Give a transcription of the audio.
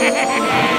Ha ha ha ha!